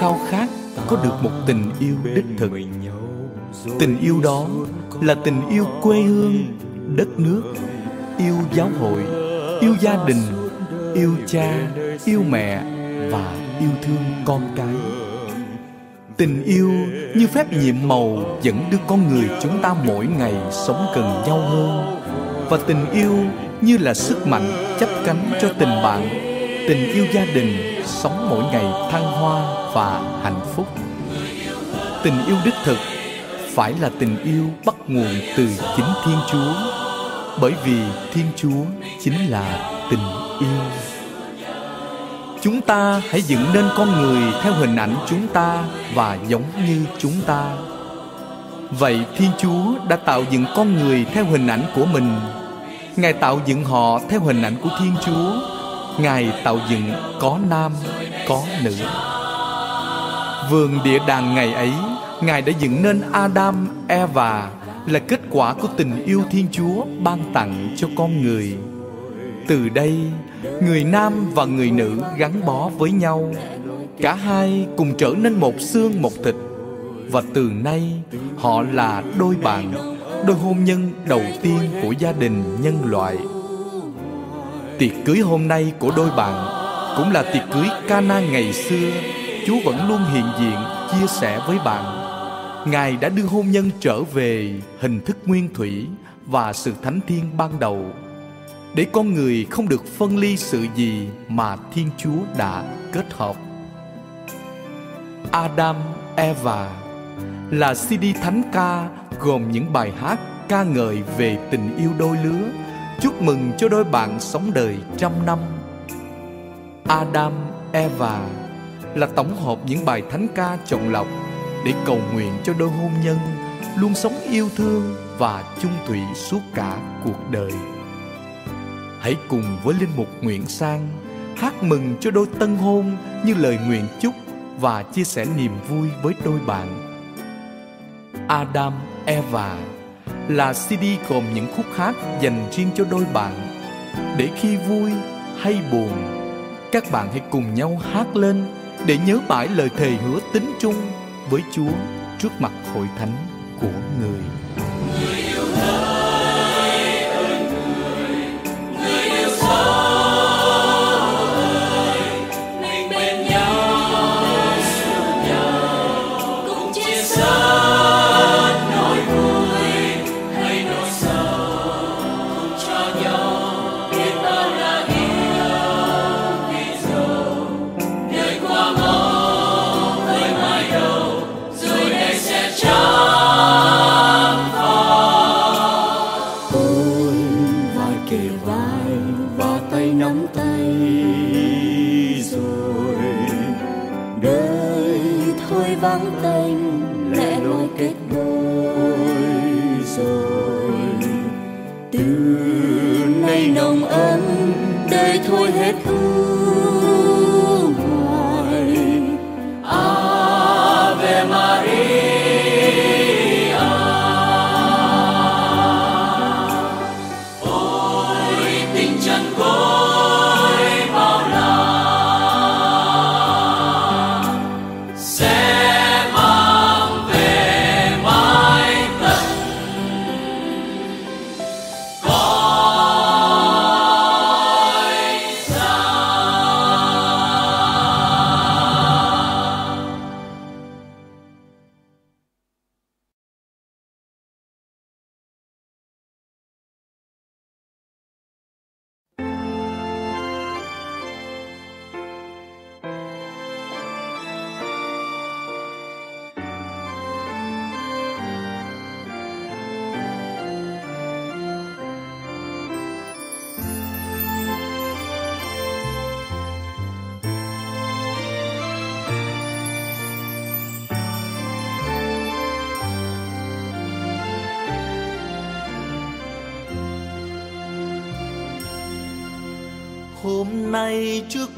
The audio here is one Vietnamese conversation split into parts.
khao khát có được một tình yêu đích thực. Tình yêu đó là tình yêu quê hương, đất nước, yêu giáo hội, yêu gia đình, yêu cha, yêu mẹ và yêu thương con cái. Tình yêu như phép nhiệm màu dẫn đưa con người chúng ta mỗi ngày sống gần nhau hơn. Và tình yêu như là sức mạnh chấp cánh cho tình bạn, tình yêu gia đình sống mỗi ngày thăng hoa và hạnh phúc. Tình yêu đích thực phải là tình yêu bắt nguồn từ chính thiên chúa, bởi vì thiên chúa chính là tình yêu. Chúng ta hãy dựng nên con người theo hình ảnh chúng ta và giống như chúng ta. Vậy thiên chúa đã tạo dựng con người theo hình ảnh của mình. Ngài tạo dựng họ theo hình ảnh của thiên chúa. Ngài tạo dựng có nam, có nữ vườn địa đàng ngày ấy, ngài đã dựng nên adam, eva là kết quả của tình yêu thiên chúa ban tặng cho con người. Từ đây, người nam và người nữ gắn bó với nhau. Cả hai cùng trở nên một xương một thịt. Và từ nay, họ là đôi bạn, đôi hôn nhân đầu tiên của gia đình nhân loại. Tiệc cưới hôm nay của đôi bạn cũng là tiệc cưới Cana ngày xưa. Chúa vẫn luôn hiện diện chia sẻ với bạn Ngài đã đưa hôn nhân trở về hình thức nguyên thủy và sự thánh thiên ban đầu để con người không được phân ly sự gì mà Thiên Chúa đã kết hợp. Adam, Eva là CD thánh ca gồm những bài hát ca ngợi về tình yêu đôi lứa, chúc mừng cho đôi bạn sống đời trăm năm. Adam, Eva là tổng hợp những bài thánh ca chọn lọc để cầu nguyện cho đôi hôn nhân luôn sống yêu thương và chung thủy suốt cả cuộc đời. Hãy cùng với Linh Mục Nguyễn Sang hát mừng cho đôi tân hôn như lời nguyện chúc và chia sẻ niềm vui với đôi bạn. Adam, Eva là CD gồm những khúc hát dành riêng cho đôi bạn để khi vui hay buồn các bạn hãy cùng nhau hát lên để nhớ mãi lời thề hứa tín chung với Chúa trước mặt hội thánh của người.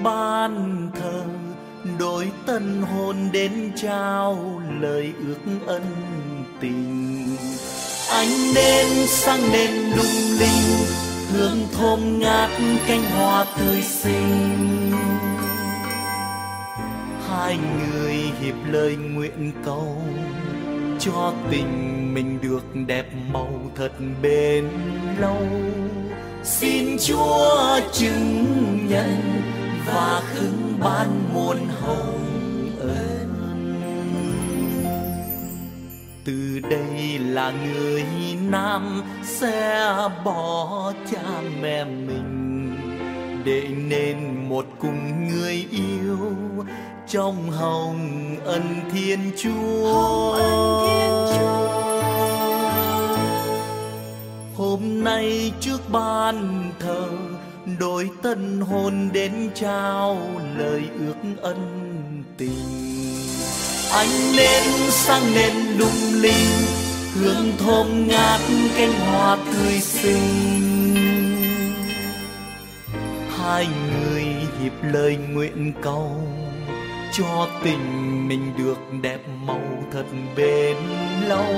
Ban thờ, đôi tân hôn đến trao lời ước ân tình. Anh đến sang nên lung linh, hương thơm ngát cánh hoa tươi xinh. Hai người hiệp lời nguyện cầu, cho tình mình được đẹp màu thật bền lâu. Xin chúa chứng nhận và khứng ban muôn hồng ơn từ đây là người nam sẽ bỏ cha mẹ mình để nên một cùng người yêu trong hồng ân thiên chúa, hồng ân thiên chúa hôm nay trước ban thờ, đôi tân hôn đến trao lời ước ân tình. Anh nên sang nên lung linh, hương thơm ngát cánh hoa tươi xinh. Hai người hiệp lời nguyện cầu, cho tình mình được đẹp màu thật bền lâu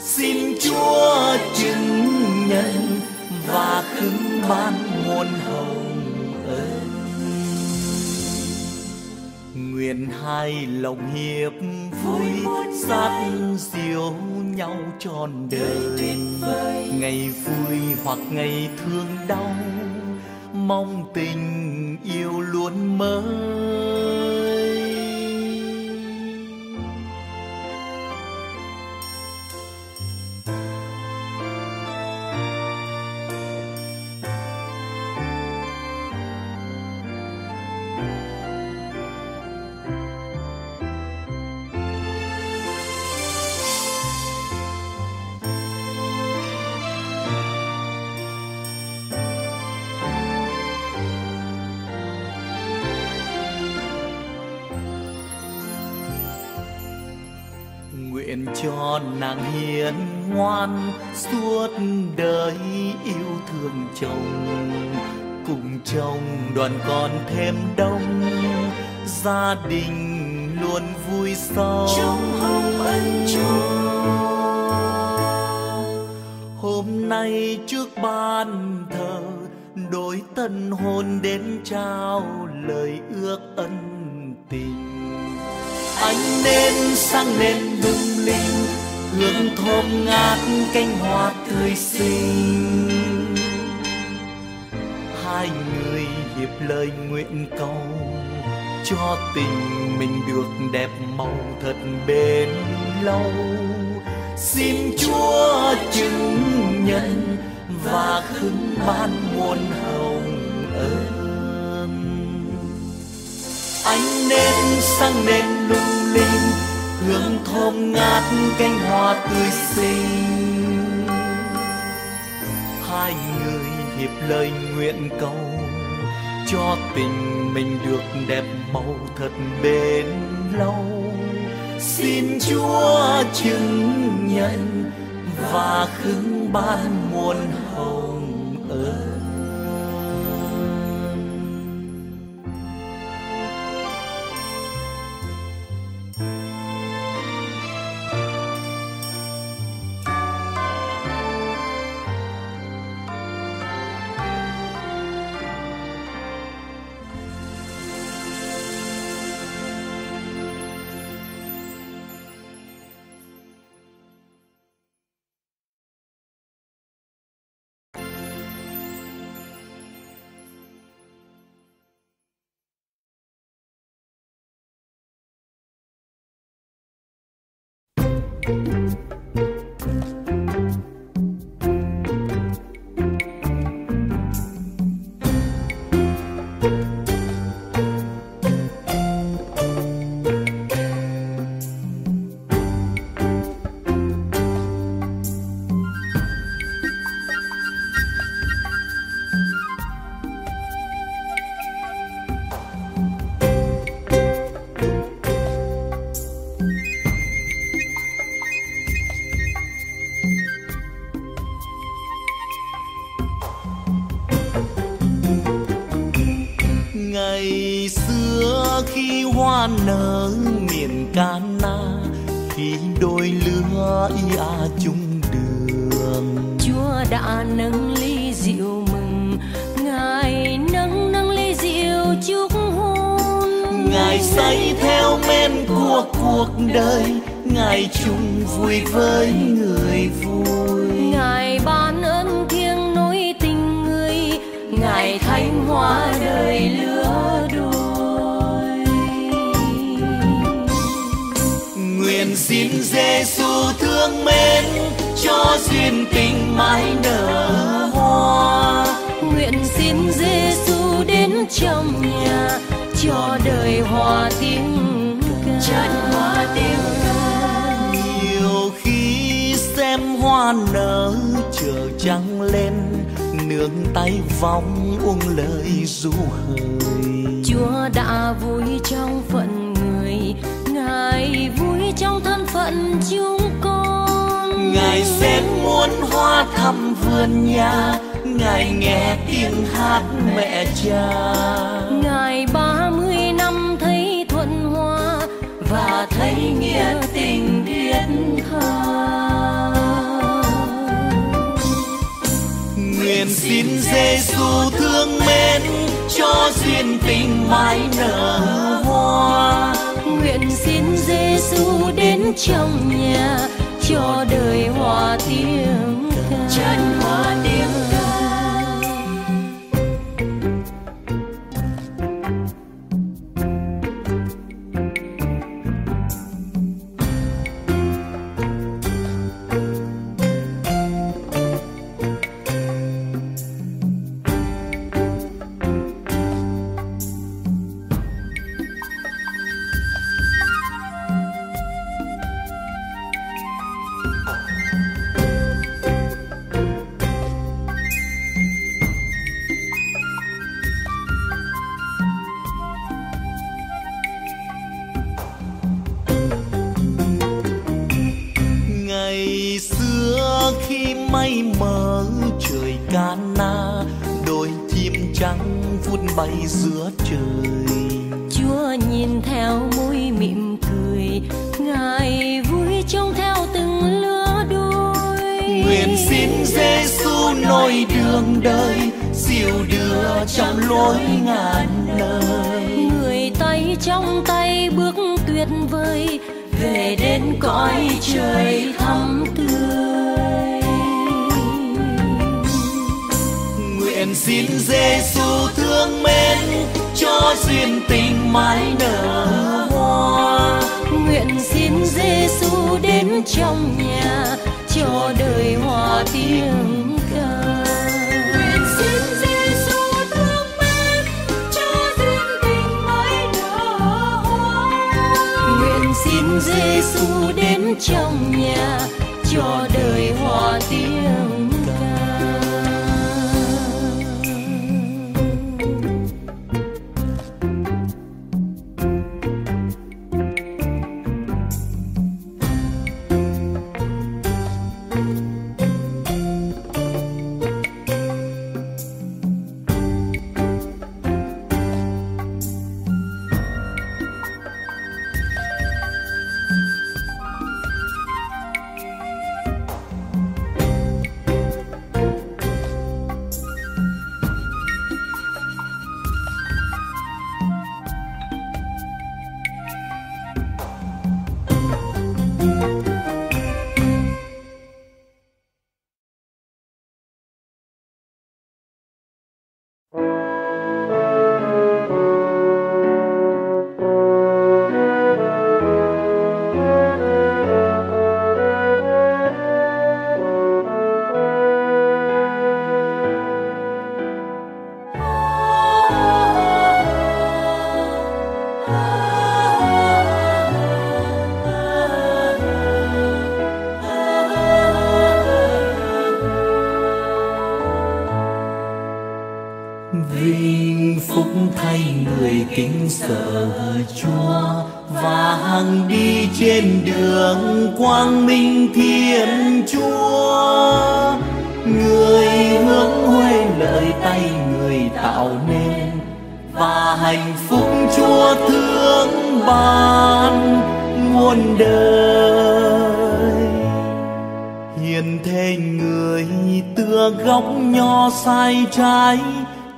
xin chúa chứng nhận và khứng ban muôn hồng ơn. Nguyện hai lòng hiệp vui, sát diệu nhau tròn đời. Ngày vui hoặc ngày thương đau, mong tình yêu luôn mới cho nàng hiền ngoan suốt đời yêu thương chồng. Cùng chồng đoàn con thêm đông gia đình luôn vui sống. Trong hồng ân chúa hôm nay trước ban thờ đổi tân hôn đến trao lời ước ân tình. Anh nên sang nên lung linh hương thơm ngát cánh hoa tươi xinh. Hai người hiệp lời nguyện cầu, cho tình mình được đẹp màu thật bền lâu. Xin chúa chứng nhận và khứng ban muôn hồng ơn. Anh nên sang nên lung linh hương thơm ngát cánh hoa tươi xinh. Hai người hiệp lời nguyện cầu, cho tình mình được đẹp màu thật bền lâu. Xin chúa chứng nhận và khứng ban muôn hồng ơi Ngài say theo men của cuộc đời. Ngài chung vui với người vui. Ngài ban ơn thiêng nối tình người. Ngài thánh hóa đời lứa đôi. Nguyện xin Giêsu thương mến cho duyên tình mãi nở hoa. Nguyện xin Giêsu đến trong nhà cho đời hòa tiếng ca. Chân hòa tiếng ca. Nhiều khi xem hoa nở chờ trăng lên nương tay vòng uống lời du hời Chúa đã vui trong phận người Ngài vui trong thân phận chúng con. Ngài xem muôn hoa thăm vườn nhà ngài nghe tiếng hát mẹ cha. Ngài ba xin Giêsu thương mến cho duyên tình mãi nở hoa. Nguyện xin Giêsu đến trong nhà Cho đời hòa tiếng ca Chân hòa tiếng trắng vút bay giữa trời. Chúa nhìn theo môi mỉm cười Ngài vui trông theo từng lứa đôi. Nguyện xin Giêsu nối đường đời dìu đưa trong lối ngàn lời. Người tay trong tay bước tuyệt vời Về đến cõi trời thắm tươi xin Giêsu thương mến, cho duyên tình mãi nở hoa. Nguyện xin Giêsu đến trong nhà, Cho đời hòa tiếng ca. Nguyện xin Giêsu thương mến, Cho duyên tình mãi nở hoa. Nguyện xin Giêsu đến trong nhà, Cho đời hòa tiếng sợ Chúa và hằng đi trên đường quang minh Thiên Chúa. Người hướng huê lợi tay người tạo nên và hạnh phúc chúa thương ban muôn đời. Hiền thế người tựa góc nho sai trái,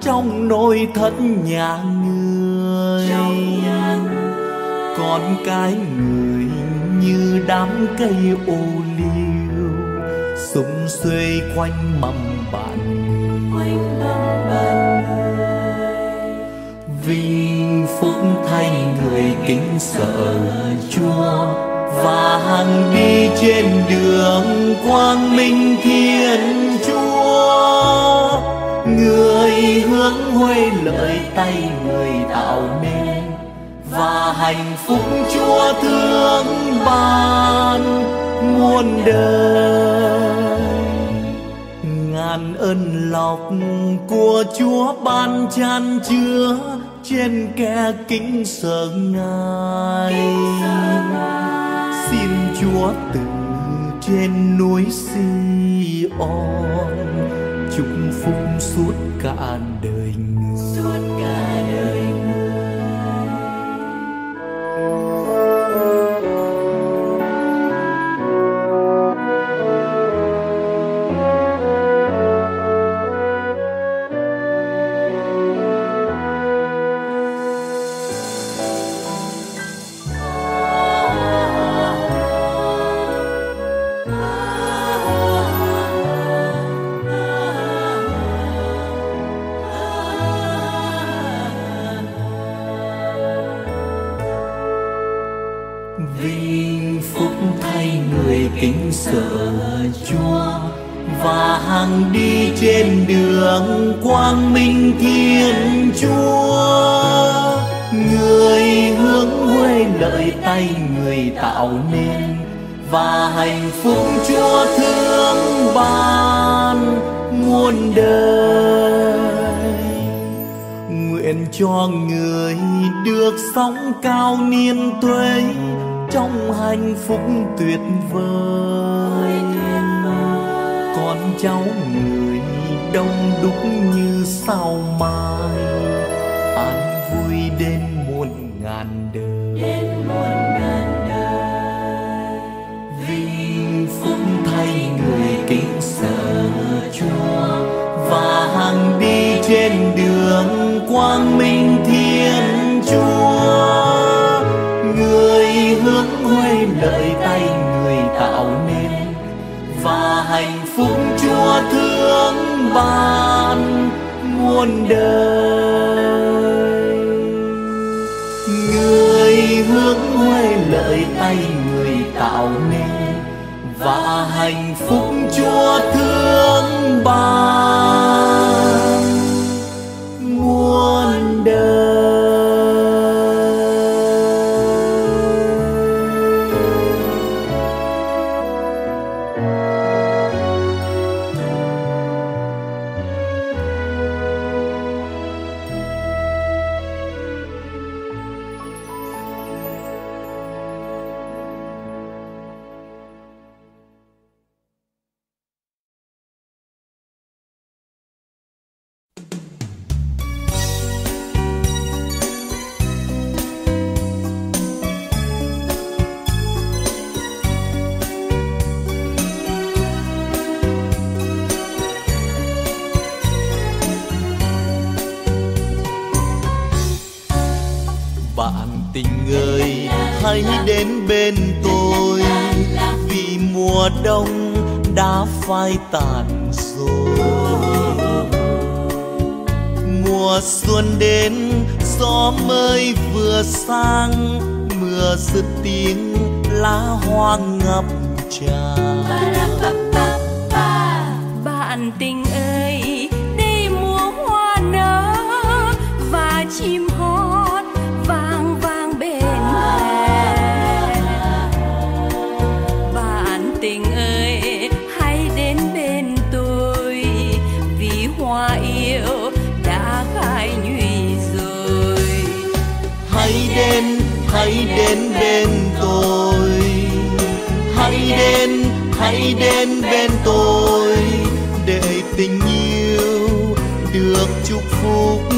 trong nỗi thất nhà con cái người như đám cây ô liu sum xuê quanh mầm bạn quanh mầm bạn vinh phúc thay người kính sợ chúa và hàng đi trên đường quang minh thiên chúa. Người hướng huê lợi tay người tạo nên và hạnh phúc chúa thương ban muôn đời. Ngàn ơn lọc của chúa ban chan chứa trên kẻ kính sợ ngài. Xin chúa từ trên núi Sion chúc phúc suốt cả đời người. Suốt cả vinh phúc thay người kính sợ chúa. Và hàng đi trên đường quang minh thiên chúa. Người hướng huê lợi tay người tạo nên. Và hạnh phúc chúa thương ban muôn đời. Nguyện cho người được sống cao niên tuế trong hạnh phúc tuyệt vời. Con cháu người đông đúc như sao mai, an vui đến muôn ngàn đời. Đến muôn ngàn đời vinh phúc thay người kính sợ chúa, và hàng đi trên đường quang minh thiên chúa. Ban muôn đời. Người hướng huê lợi tay người tạo nên và hạnh phúc chúa thương ban. Hãy đến bên tôi. Vì mùa đông đã phai tàn rồi. Mùa xuân đến, gió mới vừa sang. Mưa dứt tiếng, lá hoa ngập tràn. Bạn tình ơi đây mùa hoa nở và chim đến bên tôi. Hãy đến hãy đến bên tôi để tình yêu được chúc phúc.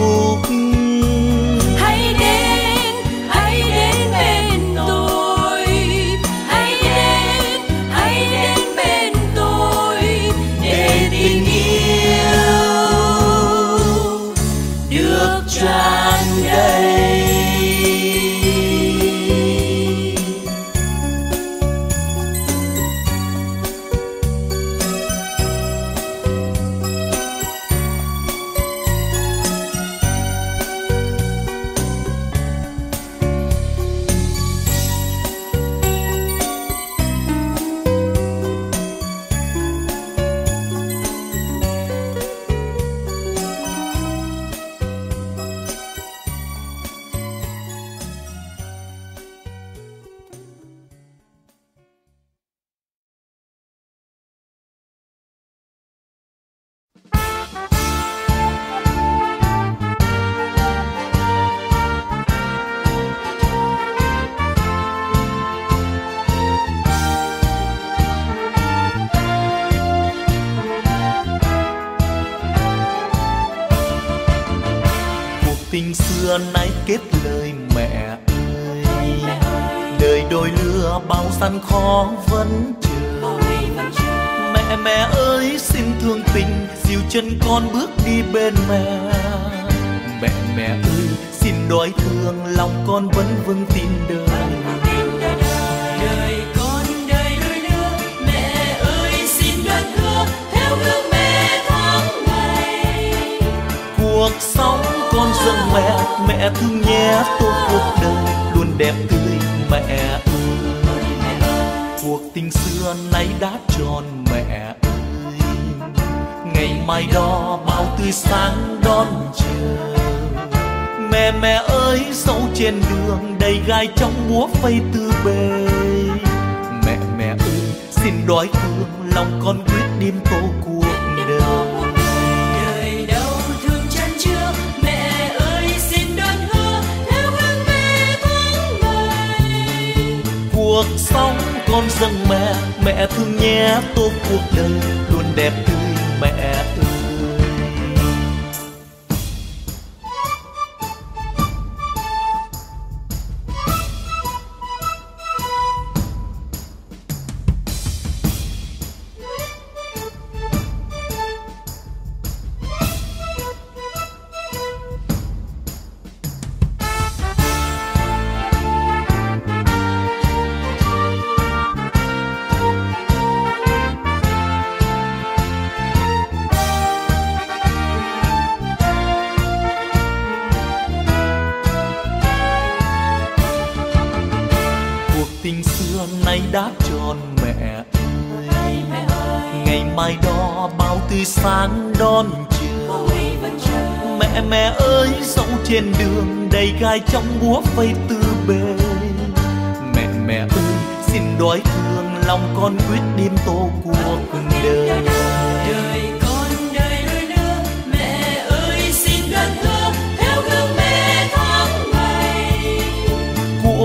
Chúc tình xưa nay kết lời mẹ ơi. Đời đôi lứa bao gian khó vẫn chờ. Mẹ mẹ ơi xin thương tình dìu chân con bước đi bên mẹ. Mẹ mẹ ơi xin đói thương lòng con vẫn vững tin đời. Đời con đời đôi lứa mẹ ơi xin đoàn hứa theo gương mẹ tháng ngày. Cuộc sống con dâng mẹ mẹ thương nhé tôi cuộc đời, luôn đẹp tươi, mẹ ơi. Cuộc tình xưa nay đã tròn, mẹ ơi. Ngày mai đó, bao tươi sáng đón chờ. Mẹ mẹ ơi, dẫu trên đường đầy gai trong búa phây tư bề mẹ mẹ ơi, xin đói thương, lòng con quyết đêm tô cuộc cuộc sống con dâng mẹ mẹ thương nhé tô cuộc đời luôn đẹp tươi, mẹ ơi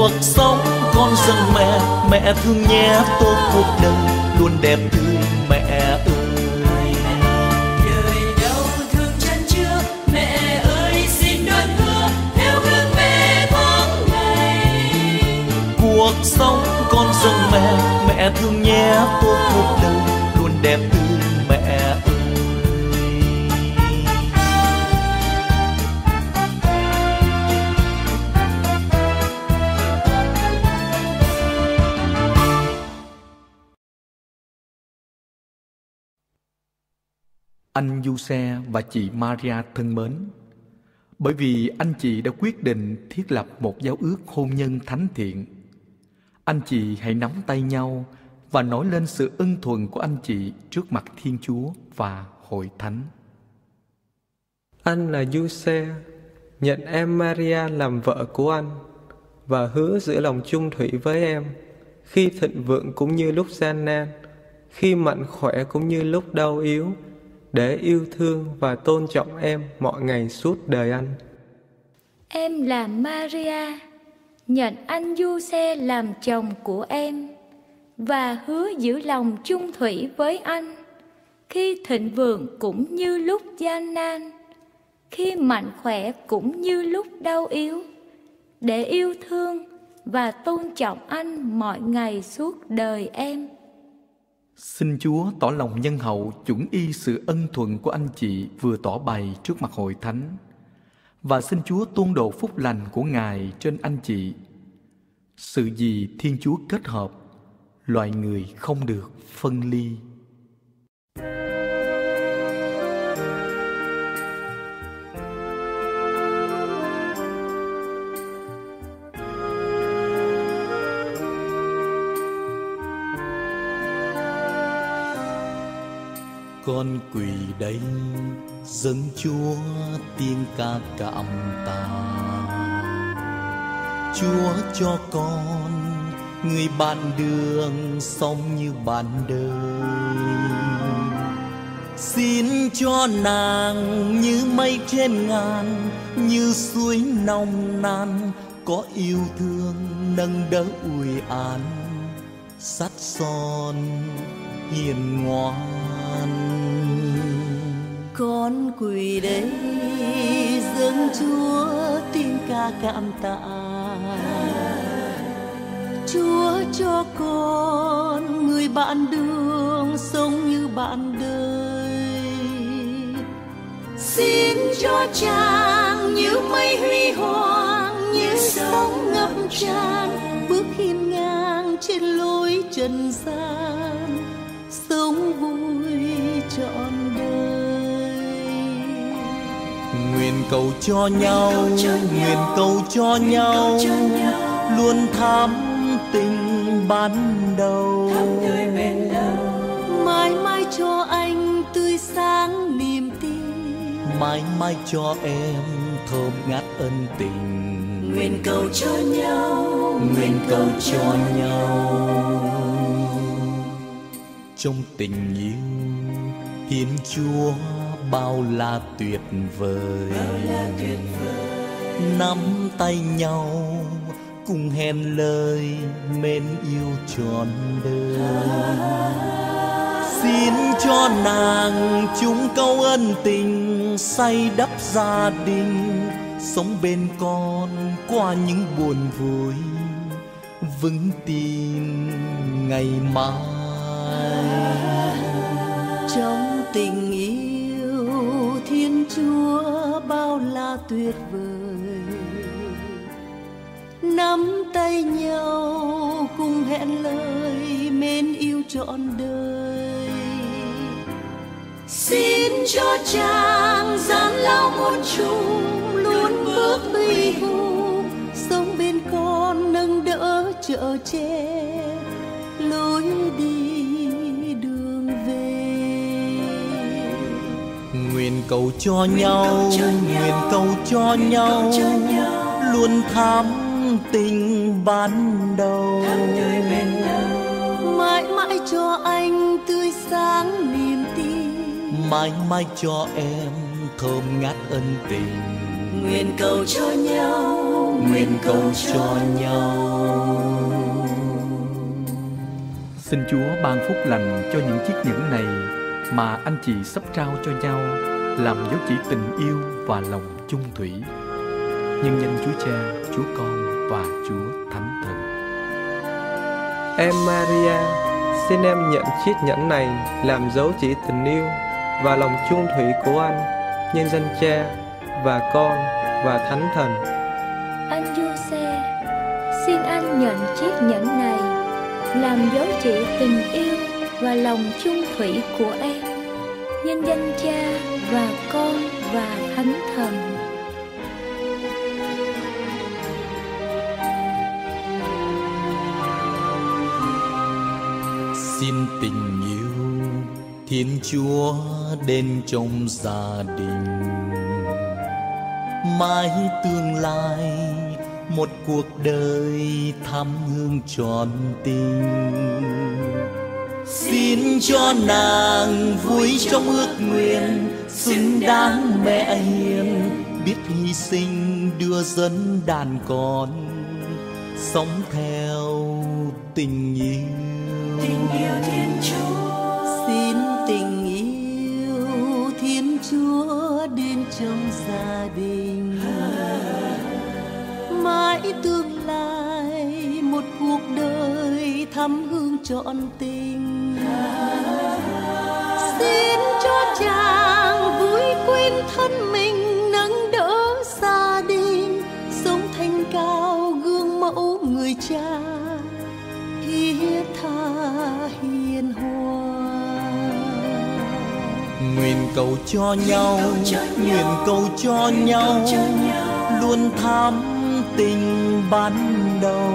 cuộc sống con dâng mẹ mẹ thương nhé tôi cuộc đời luôn đẹp tươi mẹ ơi đời đâu thương chân chưa mẹ ơi xin đoan hứa theo hương mẹ tháng ngày cuộc sống con dâng mẹ mẹ thương nhé tôi cuộc đời đẹp thương mẹ ơi Anh Du Xe và chị Maria thân mến, bởi vì anh chị đã quyết định thiết lập một giao ước hôn nhân thánh thiện. Anh chị hãy nắm tay nhau và nói lên sự ân thuận của anh chị trước mặt Thiên Chúa và Hội Thánh. Anh là Du Xe, nhận em Maria làm vợ của anh và hứa giữ lòng chung thủy với em khi thịnh vượng cũng như lúc gian nan, khi mạnh khỏe cũng như lúc đau yếu để yêu thương và tôn trọng em mọi ngày suốt đời anh. Em là Maria, nhận anh Du Xe làm chồng của em và hứa giữ lòng chung thủy với anh khi thịnh vượng cũng như lúc gian nan, khi mạnh khỏe cũng như lúc đau yếu, để yêu thương và tôn trọng anh mọi ngày suốt đời em. Xin Chúa tỏ lòng nhân hậu chuẩn y sự ân thuận của anh chị vừa tỏ bày trước mặt hội thánh và xin Chúa tuôn độ phúc lành của Ngài trên anh chị. Sự gì Thiên Chúa kết hợp, loài người không được phân ly. con quỳ đây dâng chúa tiếng ca cảm tạ chúa cho con người bạn đường sống như bạn đời. Xin cho nàng như mây trên ngàn, như suối nồng nàn, có yêu thương nâng đỡ ủi an sắt son hiền ngoan. Con quỳ đây, dâng chúa tiếng ca cảm tạ chúa cho con người bạn đường sống như bạn đời. Xin cho chàng như mây huy hoàng như sóng ngập tràn bước hiên ngang trên lối trần gian sống vui trọn đời. Nguyện cầu cho nhau nguyện cầu cho nhau luôn tình ban đầu. Mãi mãi cho anh tươi sáng niềm tin. Mãi mãi cho em thơm ngát ân tình. Nguyện cầu cho nhau. Nguyện cầu cho nhau. Trong tình yêu hiến chúa bao la tuyệt vời. Nắm tay nhau cùng hẹn lời mến yêu trọn đời. Xin cho nàng chúng câu ân tình say đắp gia đình, sống bên con qua những buồn vui. Vững tin ngày mai. Trong tình yêu thiên chúa bao la tuyệt vời nắm tay nhau cùng hẹn lời mến yêu trọn đời. Xin cho chàng gian lao muôn trùng luôn bước uy hùng sống bên con nâng đỡ chở che lối đi đường về. Nguyện cầu cho nhau nguyện cầu cho nhau. luôn thắm tình ban đầu. Mãi mãi cho anh tươi sáng niềm tin. Mãi mãi cho em thơm ngát ân tình. Nguyện cầu cho nhau. Nguyện cầu cho nhau. Xin Chúa ban phúc lành cho những chiếc nhẫn này mà anh chị sắp trao cho nhau làm dấu chỉ tình yêu và lòng chung thủy. Nhân danh Chúa Cha, Chúa Con và Chúa Thánh Thần. Em Maria, xin em nhận chiếc nhẫn này làm dấu chỉ tình yêu và lòng chung thủy của anh, nhân danh Cha và Con và Thánh Thần. Anh Giuse, xin anh nhận chiếc nhẫn này làm dấu chỉ tình yêu và lòng chung thủy của em, nhân danh Cha và Con và Thánh Thần. Xin tình yêu thiên chúa đến trong gia đình. Mãi tương lai, một cuộc đời thắm hương tròn tình. Xin cho nàng vui trong ước nguyện, xứng đáng mẹ hiền, biết hy sinh đưa dẫn đàn con, sống theo tình yêu tình yêu thiên chúa. Xin tình yêu thiên chúa đến trong gia đình. Mãi tương lai một cuộc đời thắm hương trọn tình. Xin cho chàng vui quên thân mình nâng đỡ gia đình sống thanh cao gương mẫu người cha nguyện cầu cho nhau nguyện cầu cho nhau luôn thắm tình ban đầu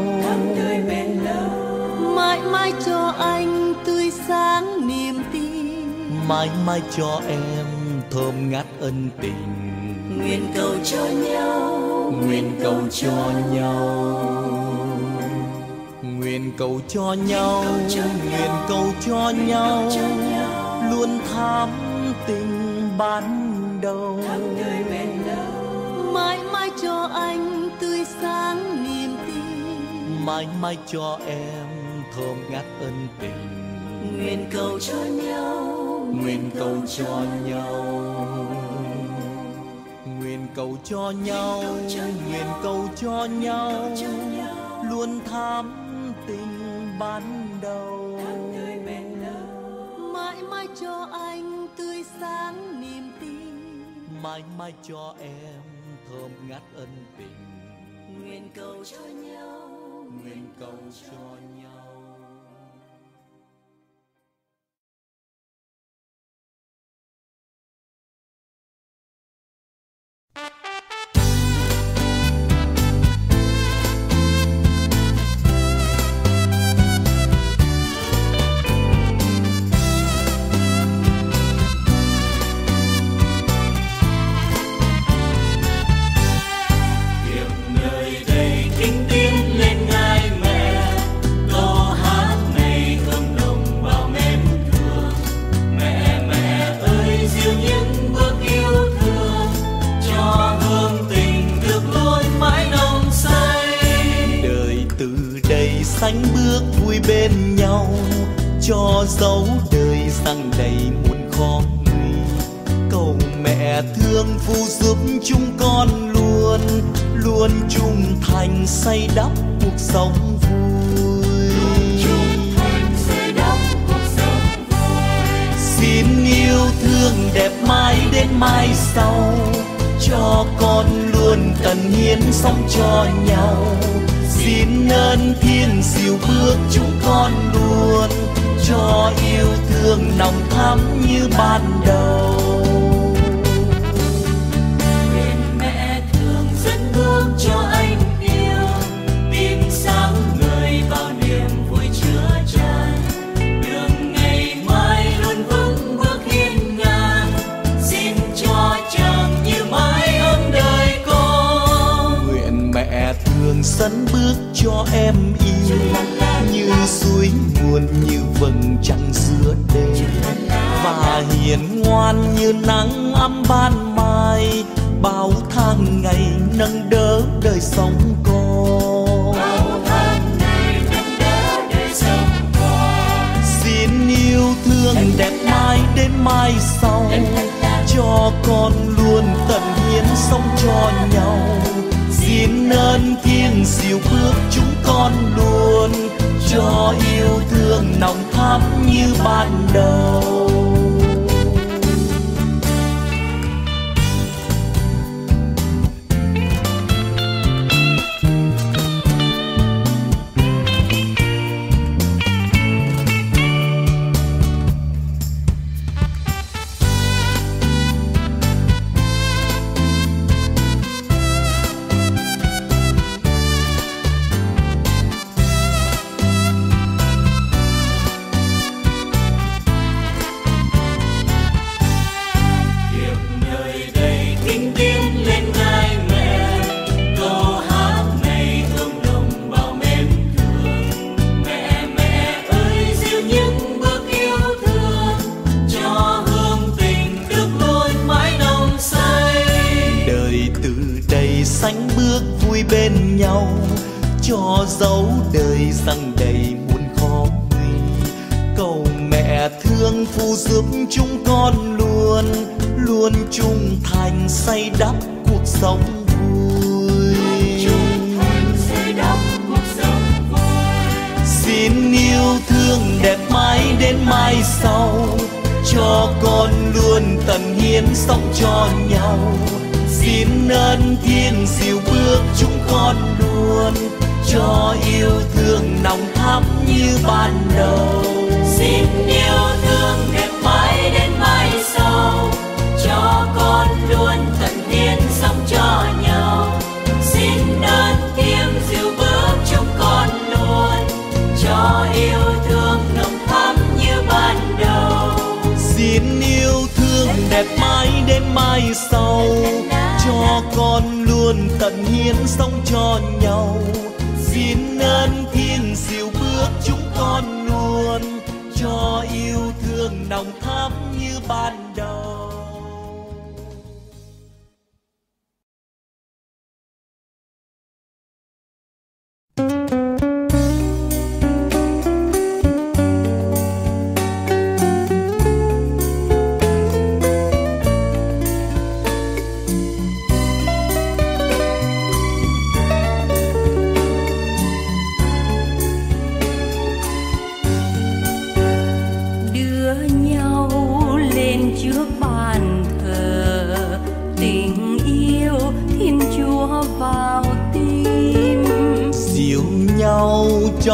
mãi mãi cho anh tươi sáng niềm tin mãi mãi cho em thơm ngát ân tình nguyện cầu cho nhau nguyện cầu cho nhau nguyện cầu cho nhau nguyện cầu cho nhau luôn thắm ban đầu. Mãi mãi cho anh tươi sáng niềm tin. Mãi mãi cho em thơm ngát ân tình. Nguyện cầu cho nhau. Nguyện cầu cho nhau. Nguyện cầu cho nhau. Nguyện cầu cho nhau. Luôn thắm tình ban đầu. Mãi mãi cho anh tươi sáng mãi mãi cho em thơm ngát ân tình. Nguyện cầu cho nhau. Nguyện cầu cho nhau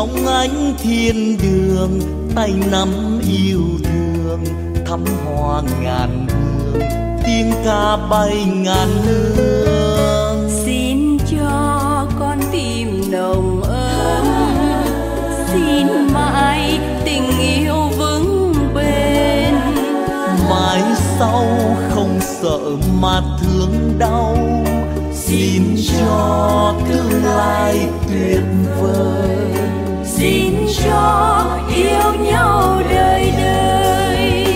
trong ánh thiên đường tay nắm yêu thương thắm hoa ngàn hương tiếng ca bay ngàn lương. Xin cho con tim nồng ấm xin mãi tình yêu vững bền. Mãi sau không sợ mà thương đau xin cho tương lai tuyệt vời xin cho yêu nhau đời đời.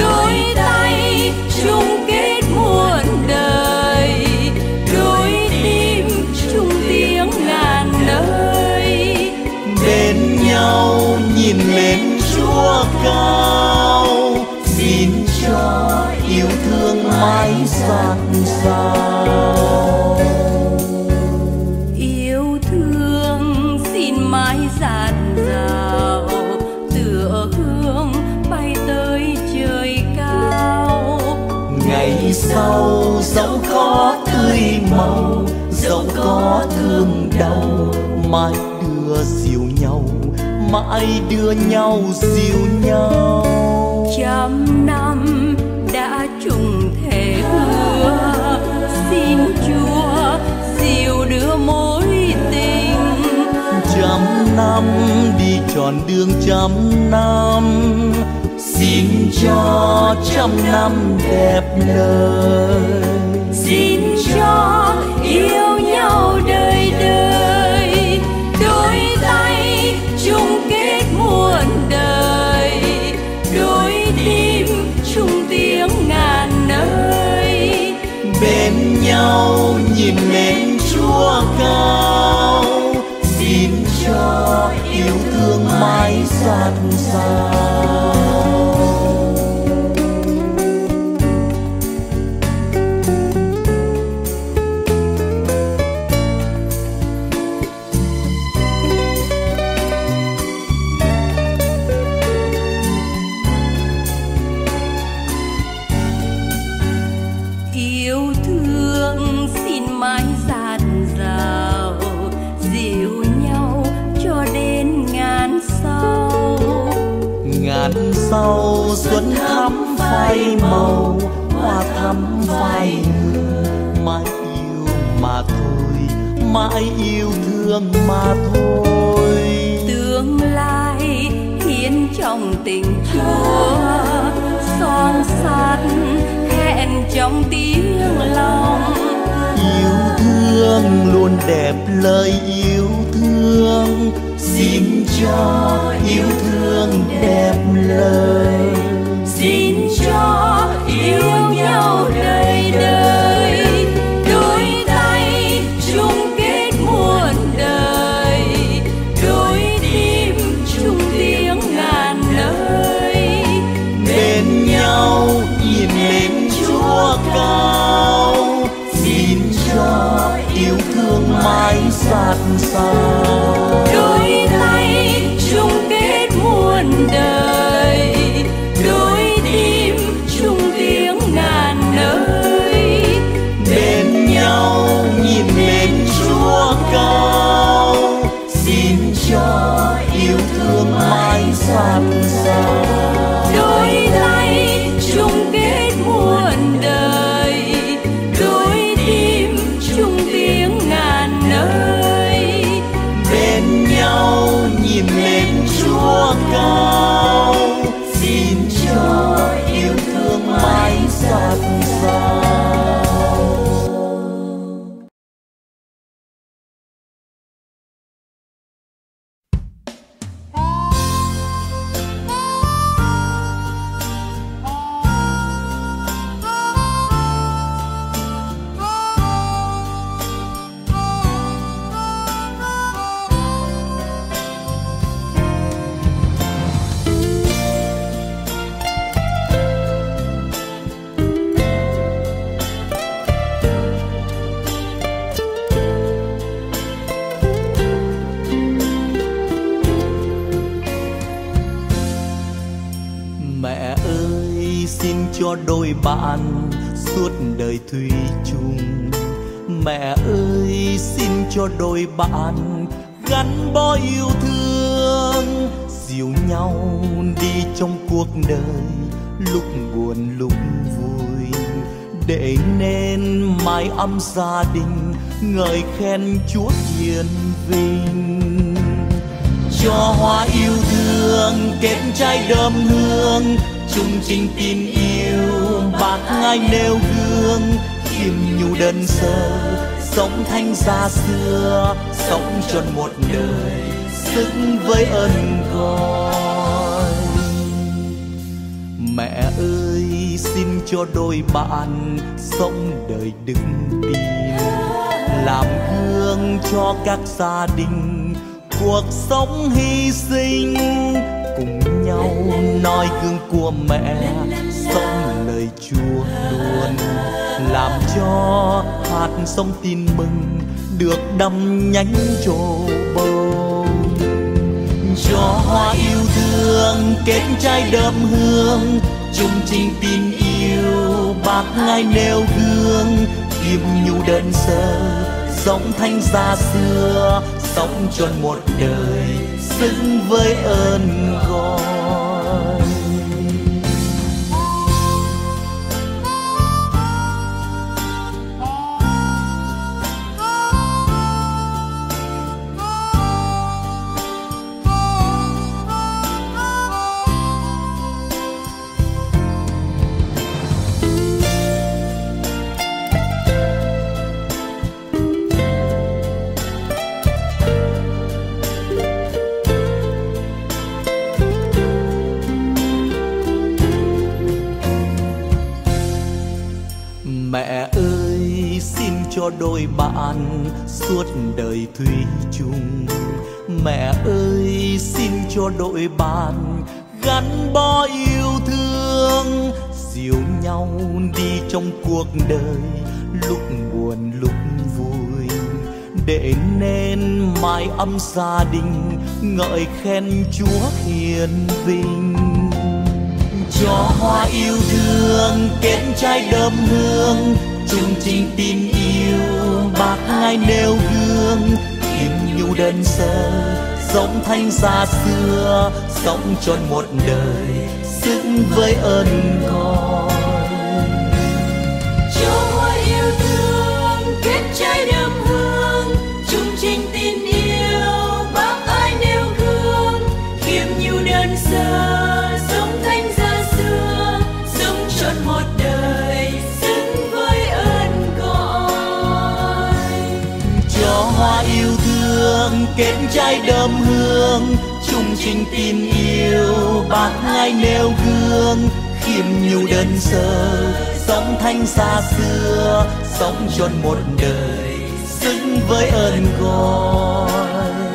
Đôi tay chung kết muôn đời. Đôi tim chung tiếng ngàn nơi bên nhau nhìn lên chúa cao. Xin cho yêu thương mãi dạt dào mau dẫu có thương đau mãi đưa dịu nhau mãi đưa nhau dịu nhau. Trăm năm đã trùng thể hứa xin chúa dịu đưa mối tình. Trăm năm đi tròn đường trăm năm xin cho trăm năm đẹp lời. Xin cho nhau nhìn lên chúa cao. Xin cho yêu thương mãi dạt dào. Phai màu hoa thắm phai mãi yêu mà thôi mãi yêu thương mà thôi. Tương lai hiến trong tình chúa son sát hẹn trong tiếng lòng. Yêu thương luôn đẹp lời yêu thương. Xin cho yêu thương đẹp lời cho yêu nhau đời đời đôi tay chung kết muôn đời. Đôi tim chung tiếng ngàn nơi bên nhau nhìn lên chúa cao. Xin cho yêu thương mãi sát sao đôi bạn gắn bó yêu thương, dìu nhau đi trong cuộc đời. Lúc buồn, lúc vui, để nên mái ấm gia đình, ngợi khen chúa hiền vinh. Cho hoa yêu thương, kết trái đơm hương, chung trình tin yêu bạc ngai nêu gương, khiêm nhu đơn sơ sống thanh xa xưa, sống trọn một đời, xứng với ơn gọi. Mẹ ơi, xin cho đôi bạn sống đời đứng tin, làm gương cho các gia đình. Cuộc sống hy sinh cùng nhau noi gương của mẹ, sống lời chúa luôn làm cho hạt sông tin mừng được đâm nhánh trổ bông cho hoa yêu thương, kết trái đơm hương, chung trình tin yêu bạc ngai nêu gương. Kim nhu đơn sơ, giọng thanh xa xưa, sống trọn một đời, xứng với ơn gọi. Đôi bạn suốt đời thủy chung. Mẹ ơi, xin cho đôi bạn gắn bó yêu thương. Dìu nhau đi trong cuộc đời, lúc buồn, lúc vui. Để nên mái ấm gia đình, ngợi khen chúa hiền vinh. Cho hoa yêu thương, kết trái đơm hương chung trình tin yêu bác ngay nêu gương khiêm nhu đơn sơ sống thanh xa xưa, sống trọn một đời, xứng với ơn con. Kết trái đơm hương, chung trình tin yêu, bác ngài nêu gương. Khiêm nhu đơn sơ, sống thanh xa xưa, sống trọn một đời, xứng với ơn gọi.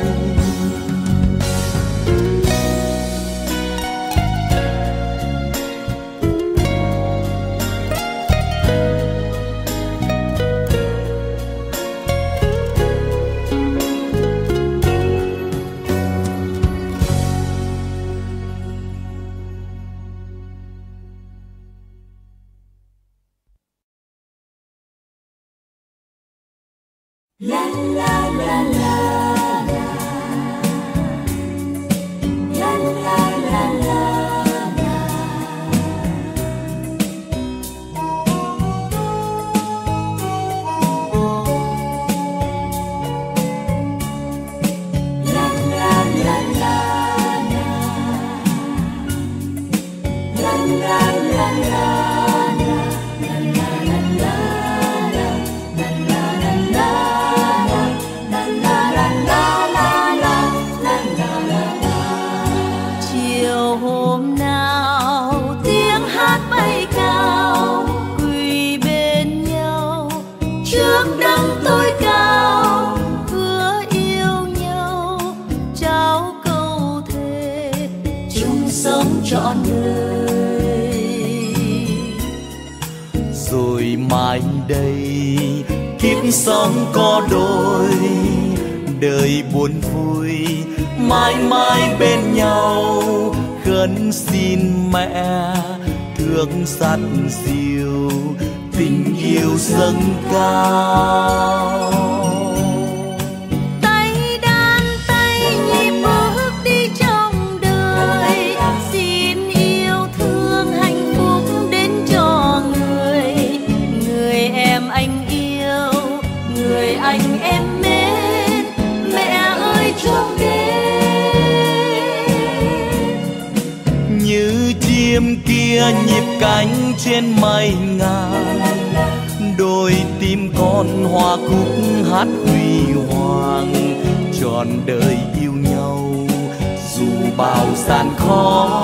Bao gian khó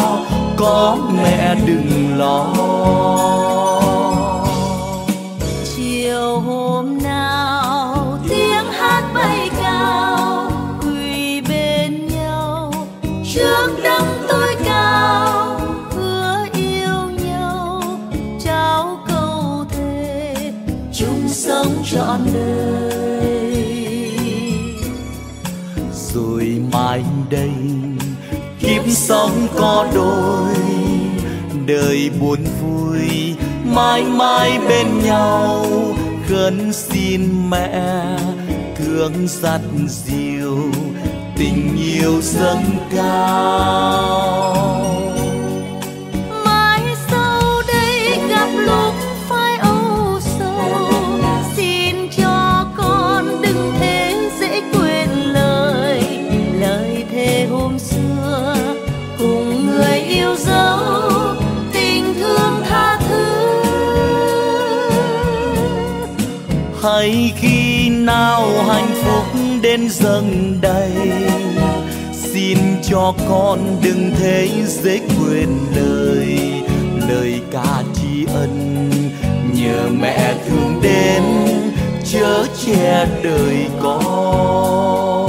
có mẹ đừng lo. Chiều hôm nào tiếng hát bay cao quỳ bên nhau. Trước đấng tôi trọn đời. Rồi mai đây kiếp sống có đôi. Đời buồn vui, mãi mãi bên nhau. Khấn xin mẹ, thương dắt dìu tình yêu dâng cao. Hay khi nào hạnh phúc đến dâng đầy xin cho con đừng thế dễ quên lời lời ca tri ân. Nhờ mẹ thương đến, chớ che đời con.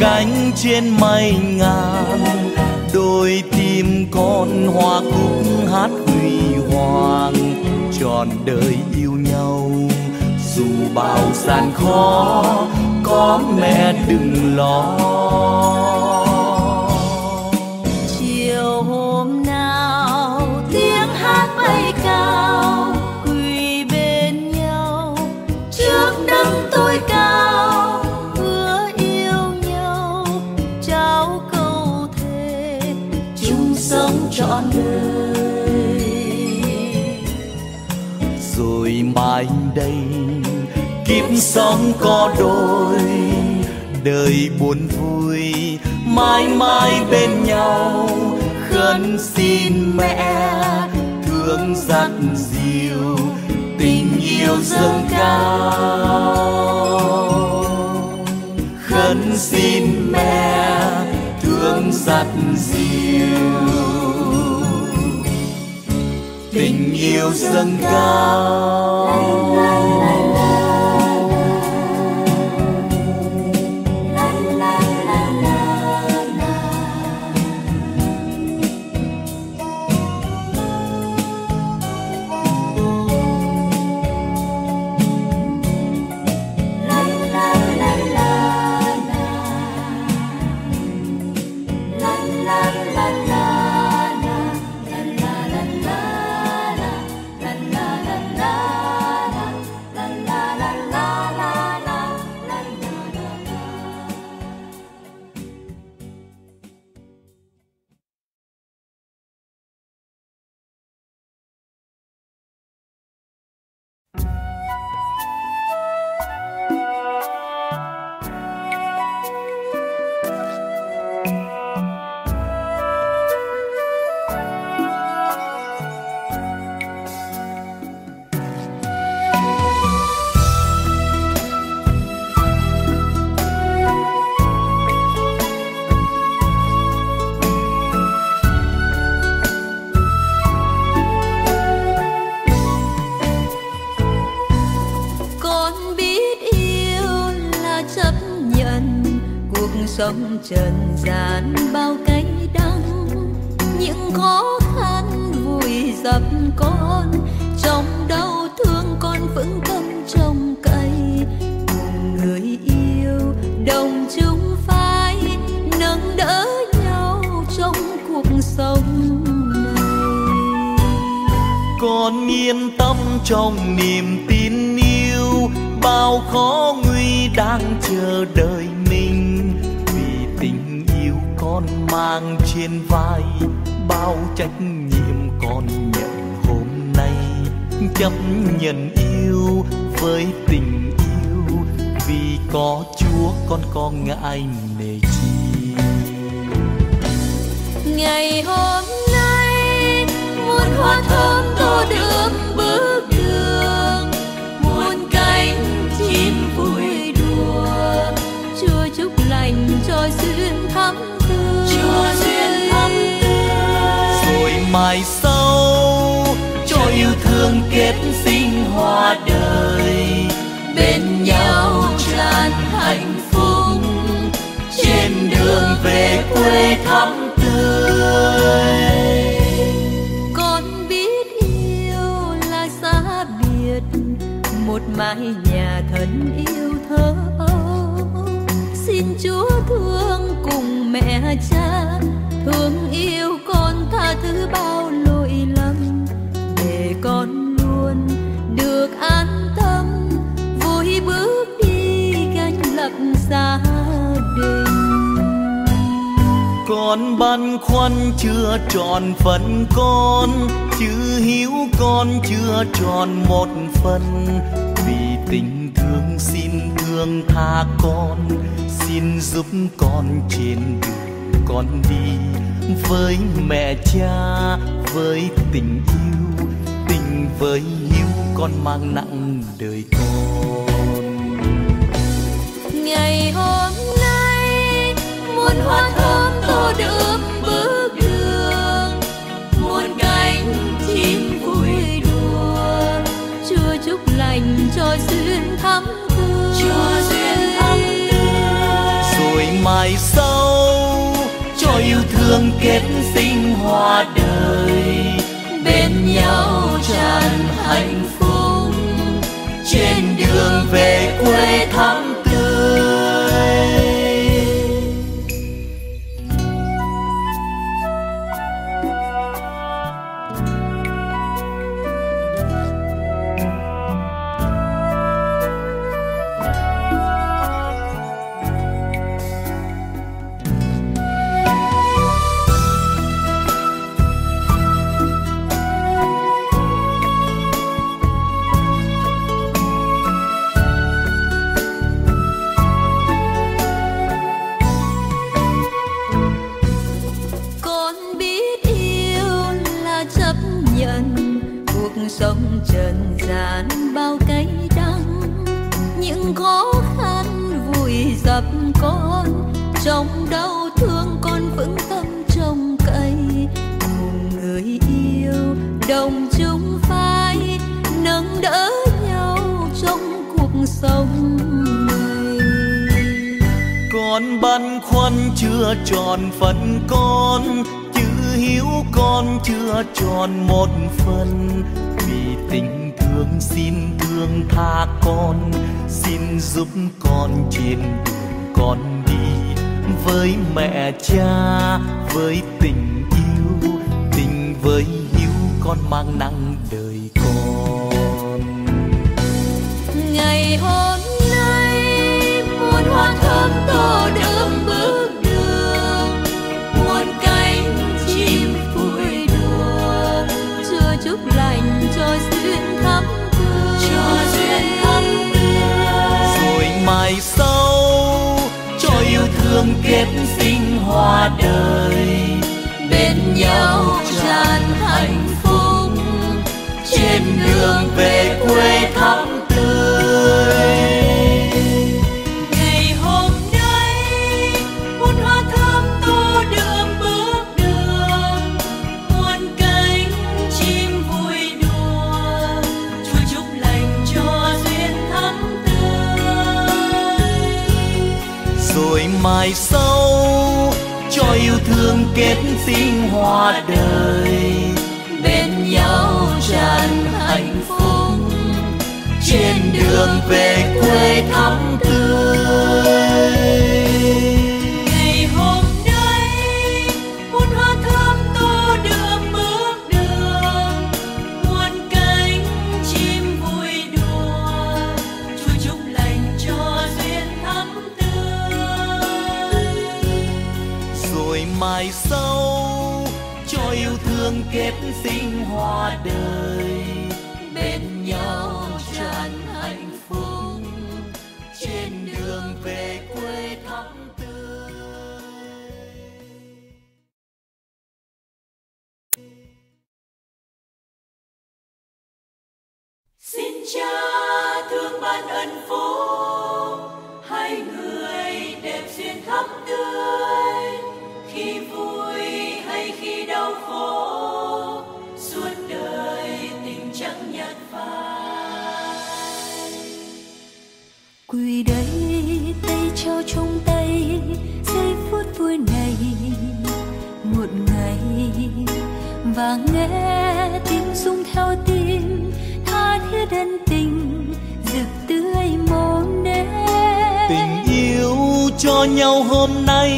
Cánh trên mây ngàn, đôi tim con hoa cúc hát huy hoàng. Trọn đời yêu nhau, dù bao gian khó, có mẹ đừng lo. Sống có đôi, đời buồn vui, mãi mãi bên nhau. Khấn xin mẹ thương dắt dìu tình yêu dâng cao. Khấn xin mẹ thương dắt dìu tình yêu dâng cao. Trần gian ngại cha, thương yêu con tha thứ bao lỗi lầm. Để con luôn được an tâm, vui bước đi gánh lập gia đình. Con băn khoăn chưa tròn phần con chưa hiếu con chưa tròn một phần. Vì tình thương xin thương tha con, xin giúp con trên đường con đi với mẹ cha với tình yêu tình với hiếu con mang nặng đời con. Ngày hôm nay muôn hoa thơm tô đượm bước đường. Muôn cánh chim vui đùa. Chúa chúc lành cho duyên thắm tươi. Cho duyên thắm tươi. Rồi mai yêu thương kết sinh hoa đời. Bên nhau tràn hạnh phúc, trên đường về quê thăm con, trong đau thương con vững tâm trồng cây cùng người yêu, đồng chung vai, nâng đỡ nhau trong cuộc sống này. Con băn khoăn chưa tròn phần con, chữ hiếu con chưa tròn một phần. Vì tình thương xin thương tha con, xin giúp con trên đường con đi với mẹ cha với tình yêu tình với hiếu con mang nặng đời con. Ngày hôm nay muôn hoa thơm tô đượm bước cho duyên thắm tươi. Cho duyên thắm tươi. Rồi mai sau thương kết sinh hoa đời. Bên nhau tràn hạnh phúc, trên đường về quê thắm mai sau cho yêu thương kết tinh hoa đời. Bên nhau tràn hạnh phúc, trên đường về quê thắm tươi xin cho nhau hôm nay.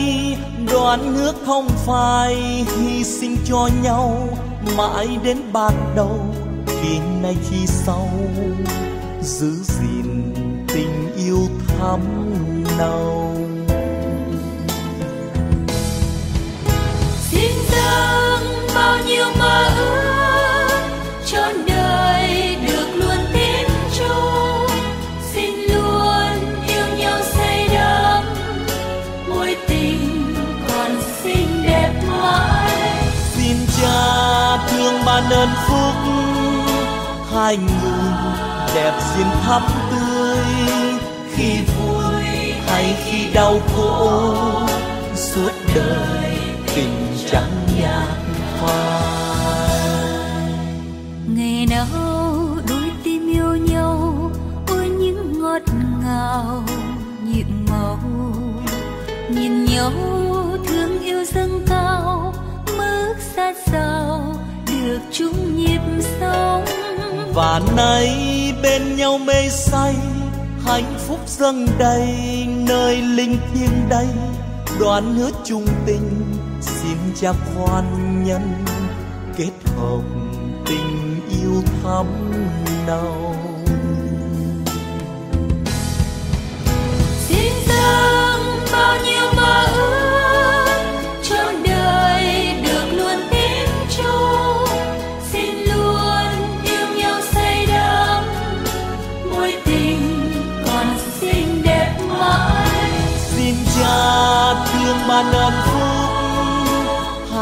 Đoạn nước không phải hy sinh cho nhau. Mãi đến bạc đầu, khi nay khi sau. Giữ gìn tình yêu thắm nồng xin dâng bao nhiêu mơ ước nên ơn phúc. Hai người đẹp duyên thắm tươi. Khi vui hay khi đau khổ, suốt đời tình chẳng nhạt phai. Ngày nào đôi tim yêu nhau, ôi những ngọt ngào nhịp màu. Nhìn nhau thương yêu dâng cao chung nhịp sống. Và nay bên nhau mê say hạnh phúc dâng đầy nơi linh thiêng đây đoán hứa chung tình xin cha khoan nhân kết hợp tình yêu thắm nồng xin dâng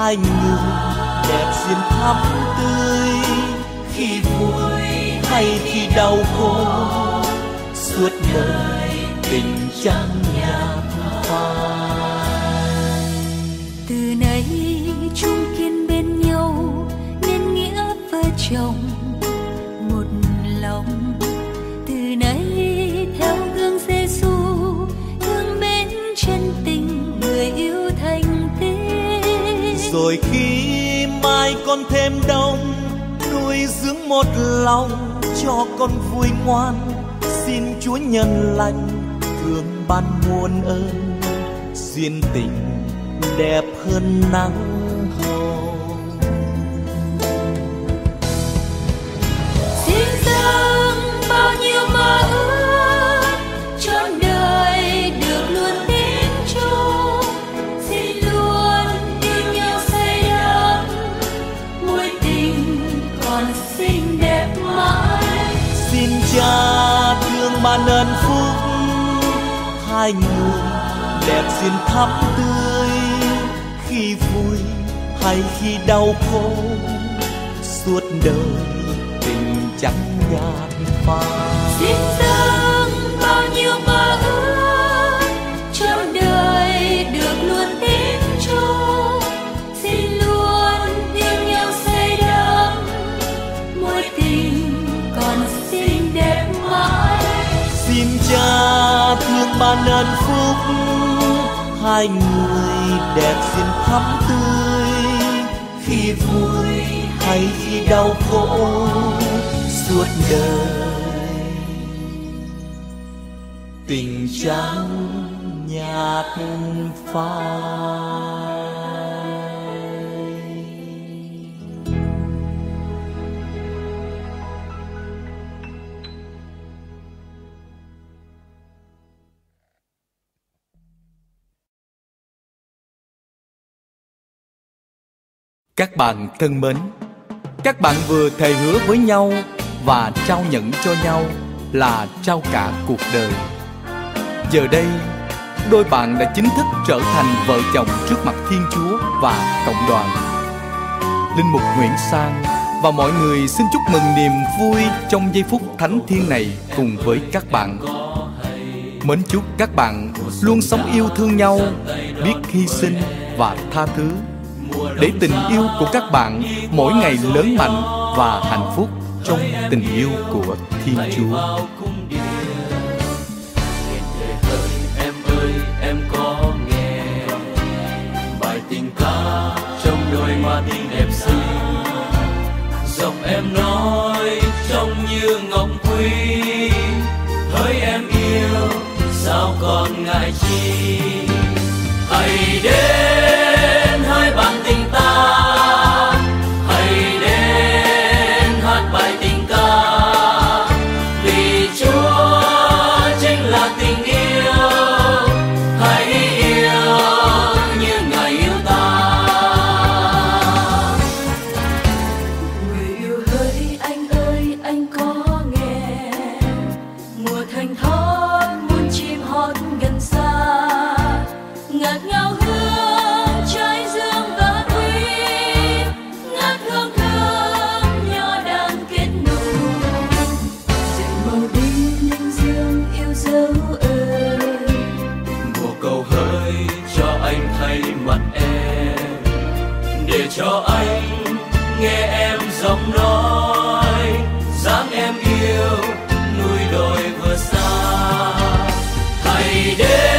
hai người đẹp duyên thắm tươi. Khi vui hay khi đau khổ, suốt đời tình chẳng rồi khi mai con thêm đông, nuôi dưỡng một lòng cho con vui ngoan. Xin chúa nhân lành, thương ban muôn ơn, duyên tình đẹp hơn nắng. Thương ban phúc hai người đẹp duyên thắm tươi. Khi vui hay khi đau khổ, suốt đời tình chẳng nhạt phai. Thương ơn phúc hai người đẹp xinh thắm tươi. Khi vui hay khi đau khổ, suốt đời. Tình trắng nhạt phai. Các bạn thân mến, các bạn vừa thề hứa với nhau và trao nhận cho nhau là trao cả cuộc đời. Giờ đây, đôi bạn đã chính thức trở thành vợ chồng trước mặt Thiên Chúa và cộng đoàn. Linh mục Nguyễn Sang và mọi người xin chúc mừng niềm vui trong giây phút thánh thiêng này cùng với các bạn. Mến chúc các bạn luôn sống yêu thương nhau, biết hy sinh và tha thứ để tình yêu của các bạn mỗi ngày lớn mạnh và hạnh phúc trong tình yêu của Thiên Chúa. em ơi em có nghe bài tình ca trong đôi mắt đẹp xinh giọng em nói trong như ngọc quý, hỡi em yêu, sao còn ngại chi hãy đến cho anh, nghe em giọng nói, dáng em yêu núi đồi vừa xa. Hãy đến